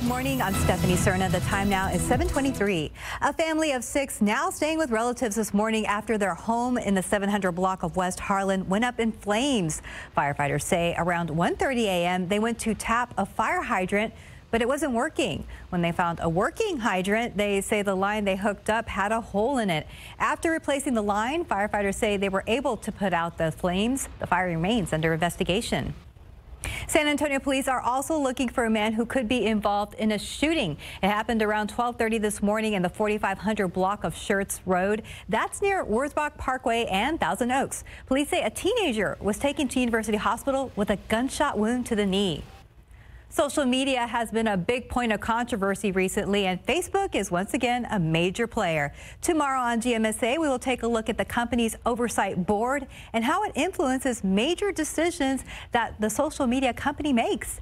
Good morning. I'm Stephanie Serna. The time now is 723. A family of six now staying with relatives this morning after their home in the 700 block of West Harlan went up in flames. Firefighters say around 1.30 a.m. they went to tap a fire hydrant but it wasn't working. When they found a working hydrant, they say the line they hooked up had a hole in it. After replacing the line, firefighters say they were able to put out the flames. The fire remains under investigation. San Antonio police are also looking for a man who could be involved in a shooting. It happened around 1230 this morning in the 4500 block of Schertz Road. That's near Wurzbach Parkway and Thousand Oaks. Police say a teenager was taken to University Hospital with a gunshot wound to the knee. Social media has been a big point of controversy recently, and Facebook is once again a major player. Tomorrow on GMSA, we will take a look at the company's oversight board and how it influences major decisions that the social media company makes.